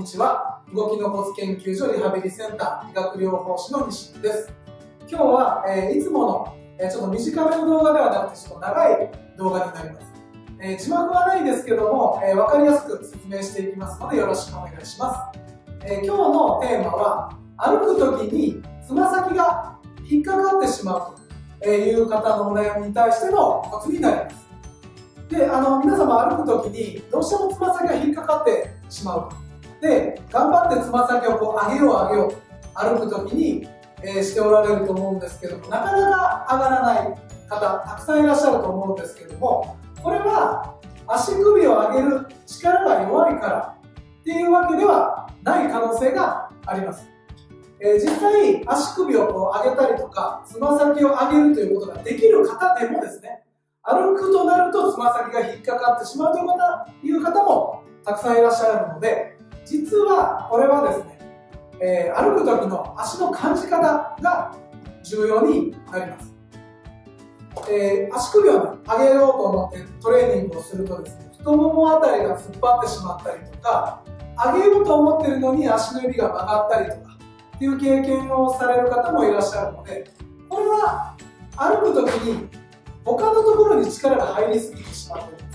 にちは。動きのコツ研究所リハビリセンター理学療法士の西野です。今日は、えー、いつもの、えー、ちょっと短めの動画ではなくてちょっと長い動画になります、えー、字幕はないんですけども、えー、分かりやすく説明していきますのでよろしくお願いします、え、今日のテーマは歩く時につま先が引っかかってしまうという方のお悩みに対してのコツになります。であの皆様歩く時にどうしてもつま先が引っかかってしまうで頑張ってつま先をこう上げよう上げよう歩く時に、えー、しておられると思うんですけどもなかなか上がらない方たくさんいらっしゃると思うんですけどもこれは足首を上げる力が弱いからっていうわけではない可能性があります、えー、実際足首をこう上げたりとかつま先を上げるということができる方でもですね歩くとなるとつま先が引っかかってしまうという方いう方もたくさんいらっしゃるので実はこれはですね、えー、歩く時の足の感じ方が重要になります、えー、足首を、ね、上げようと思ってトレーニングをするとですね太ももあたりが突っ張ってしまったりとか上げようと思ってるのに足の指が曲がったりとかっていう経験をされる方もいらっしゃるのでこれは歩く時に他のところに力が入りすぎてしまってる。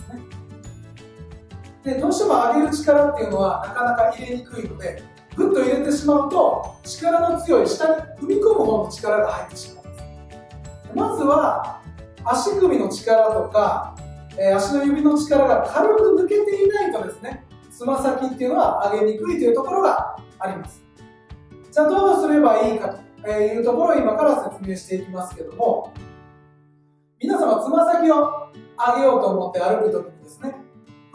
でどうしても上げる力っていうのはなかなか入れにくいのでぐっと入れてしまうと力の強い下に踏み込む方の力が入ってしまうんです。まずは足首の力とか、えー、足の指の力が軽く抜けていないとですねつま先っていうのは上げにくいというところがあります。じゃあどうすればいいかというところを今から説明していきますけども皆様つま先を上げようと思って歩くときにですね、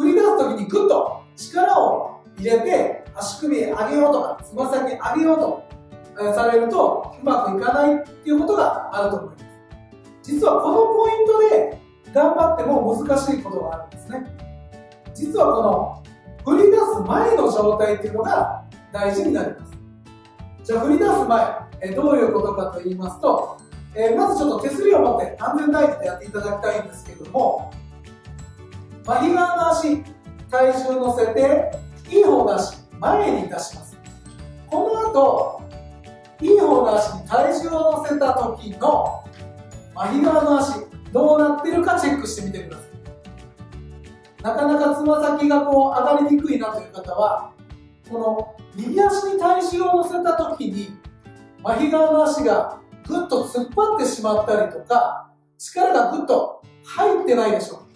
振り出すときにぐっと力を入れて足首上げようとか、つま先上げようとされるとうまくいかないっていうことがあると思います。実はこのポイントで頑張っても難しいことがあるんですね。実はこの振り出す前の状態っていうのが大事になります。じゃあ振り出す前、えどういうことかと言いますと、え、まずちょっと手すりを持って安全第一でやっていただきたいんですけども、右側の足、体重乗せて、いい方の足、前に出します。この後、いい方の足に体重を乗せた時の、右側の足、どうなってるかチェックしてみてください。なかなかつま先がこう上がりにくいなという方は、この右足に体重を乗せた時に、右側の足がぐっと突っ張ってしまったりとか、力がぐっと入ってないでしょう。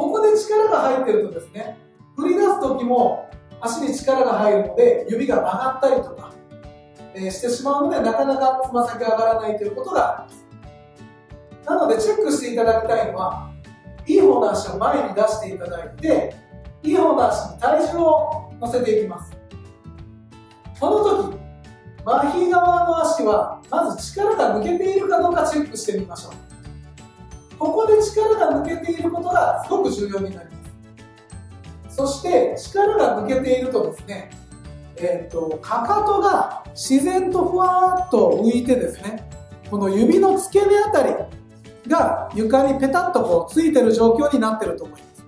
ここで力が入ってるとですね、振り出す時も足に力が入るので指が曲がったりとか、え、してしまうのでなかなかつま先が上がらないということがあります。なのでチェックしていただきたいのは、いい方の足を前に出していただいて、いい方の足に体重を乗せていきます。この時、麻痺側の足はまず力が抜けているかどうかチェックしてみましょうここで力が抜けていることすごく重要になります。そして力が抜けているとですねえーと、かかとが自然とふわーっと浮いてですねこの指の付け根あたりが床にペタッとこうついてる状況になってると思います。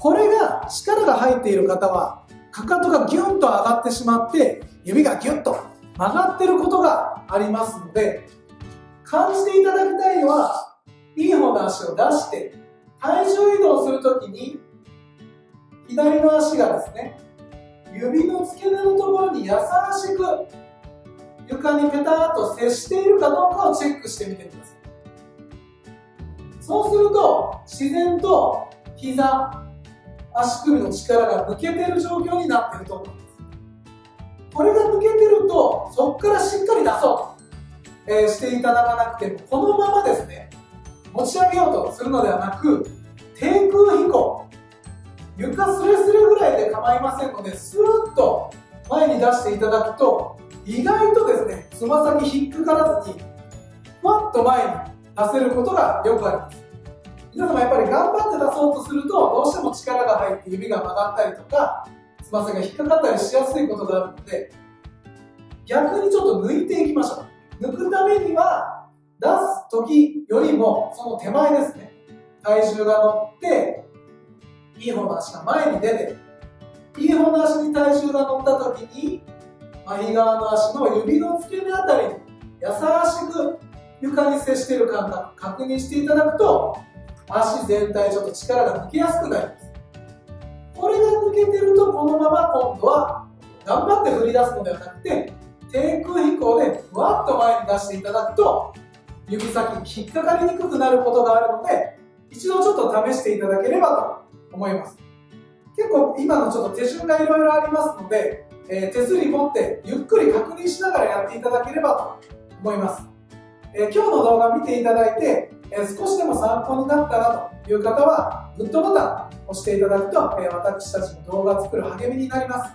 これが力が入っている方はかかとがギュンと上がってしまって指がギュッと曲がってることがありますので、感じていただきたいのは、いい方の足を出して、体重移動するときに、左の足がですね、指の付け根のところに優しく床にペタッと接しているかどうかをチェックしてみてください。そうすると、自然と膝、足首の力が抜けている状況になっていると思います。これが抜けてると、そこからしっかり出そうと、えー、していただかなくても、このままですね、持ち上げようとするのではなく、低空飛行、床すれすれぐらいで構いませんので、スーッと前に出していただくと、意外とですね、つま先引っかからずに、ふわっと前に出せることがよくあります。皆様やっぱり頑張って出そうとすると、どうしても力が入って指が曲がったりとか、つま先が引っかかったりしやすいことがあるので、逆にちょっと抜いていきましょう。抜くためには、出す時よりも、その手前ですね。体重が乗って、いい方の足が前に出て、いい方の足に体重が乗った時に、麻痺側の足の指の付け根あたりに優しく床に接している感覚確認していただくと足全体ちょっと力が抜けやすくなりますこれが抜けてるとこのまま今度は頑張って振り出すのではなくて低空飛行でふわっと前に出していただくと指先引っかかりにくくなることがあるので一度ちょっと試していただければと思います。結構今のちょっと手順がいろいろありますので、えー、手すり持ってゆっくり確認しながらやっていただければと思います、えー、今日の動画見ていただいて、えー、少しでも参考になったなという方はグッドボタンを押していただくと、え私たちの動画を作る励みになります。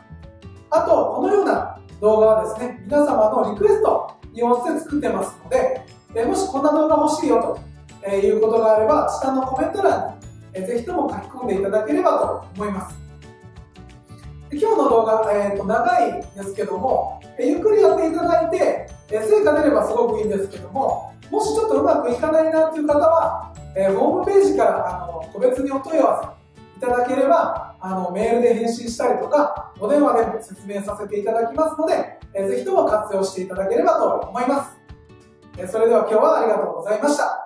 あとこのような動画はですね皆様のリクエストに応じて作ってますので、えもしこんな動画欲しいよとえいうことがあれば下のコメント欄にえぜひとも書き込んでいただければと思います。今日の動画、えー、と長いんですけども、えゆっくりやっていただいて、え成果出ればすごくいいんですけども、もしちょっとうまくいかないなっていう方は、え、ホームページからあの個別にお問い合わせいただければ、あのメールで返信したりとか、お電話でも説明させていただきますので、えー、ぜひとも活用していただければと思います。それでは今日はありがとうございました。